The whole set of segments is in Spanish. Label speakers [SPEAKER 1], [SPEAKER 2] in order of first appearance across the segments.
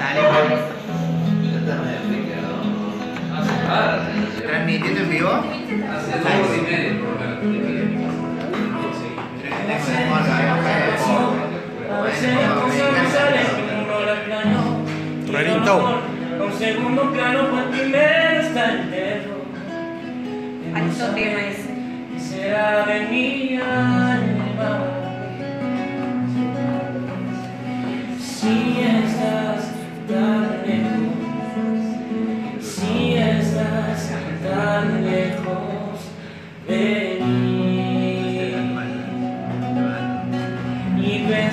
[SPEAKER 1] sale. Transmitiendo en vivo
[SPEAKER 2] Un segundo plano Será de mía.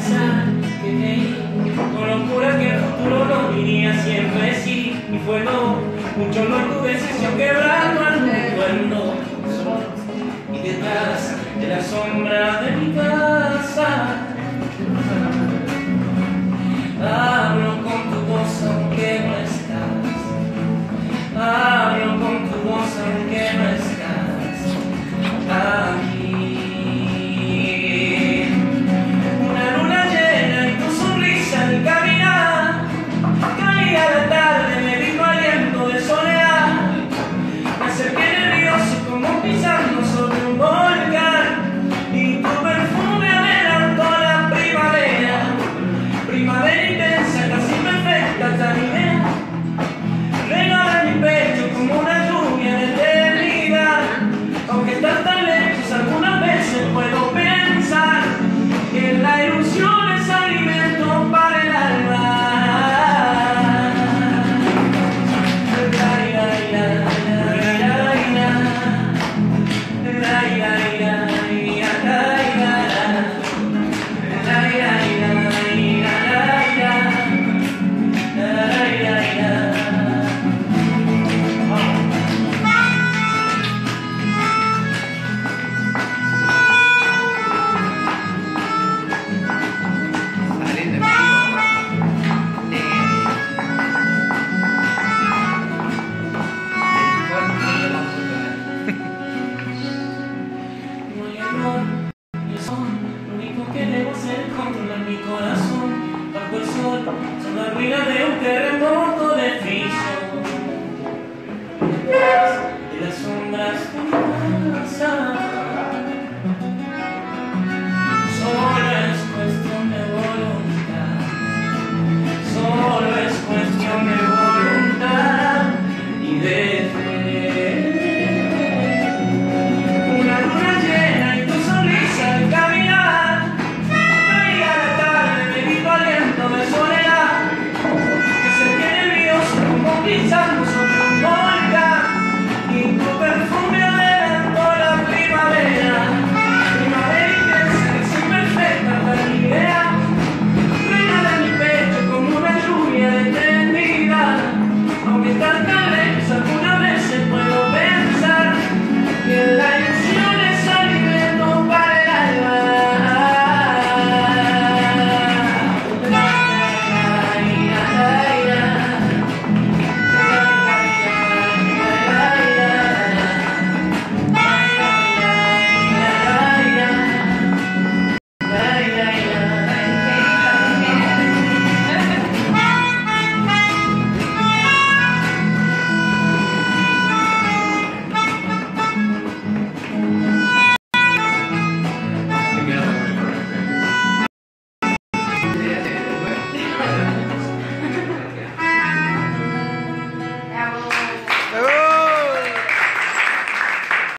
[SPEAKER 2] pensar que te con locura que el futuro nos diría siempre sí y fue no mucho no tu decisión quebrando al mundo. En y detrás de la sombra
[SPEAKER 1] en
[SPEAKER 2] mi corazón bajo el sol son las ruinas de un terremoto de friso y las sombras